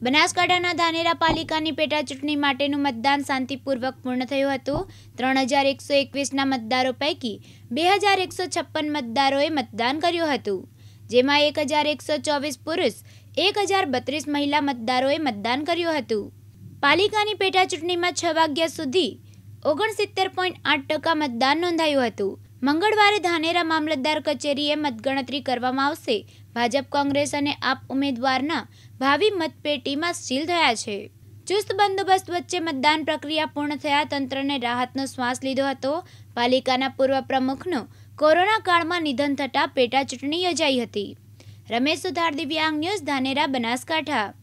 બનાસકાંઠાના ધાનેરા પાલિકાની પેટા ચૂંટણી માટેનું મતદાન શાંતિપૂર્વક પૂર્ણ થયું હતું. ત્રણ હજાર એકસો એકવીસના મતદારો પૈકી બે હજાર એકસો છપ્પન મતદારોએ મતદાન કર્યું હતું. જેમાં એક હજાર એકસો ચોવીસ પુરુષ, એક હજાર બત્રીસ મહિલા મતદારોએ મતદાન કર્યું હતું. પાલિકાની પેટા ચૂંટણીમાં છ વાગ્યા સુધી ઓગણસિત્તેર પોઈન્ટ આઠ ટકા મતદાન નોંધાયું હતું. મંગળવારે ધાનેરા મામલતદાર કચેરીએ મતગણતરી કરવામાં આવશે. ભાજપ કોંગ્રેસ અને આપ ઉમેદવારના ભાવિ મતપેટીમાં સીલ થયા છે. ચુસ્ત બંદોબસ્ત વચ્ચે મતદાન પ્રક્રિયા પૂર્ણ થયા તંત્રને રાહતનો શ્વાસ લીધો હતો. પાલિકાના પૂર્વ પ્રમુખનું કોરોના કાળમાં નિધન થતાં પેટા ચૂંટણી યોજાઈ હતી. રમેશ સુથાર દિવ્યાંગ ન્યૂઝ, ધાનેરા, બનાસકાંઠા.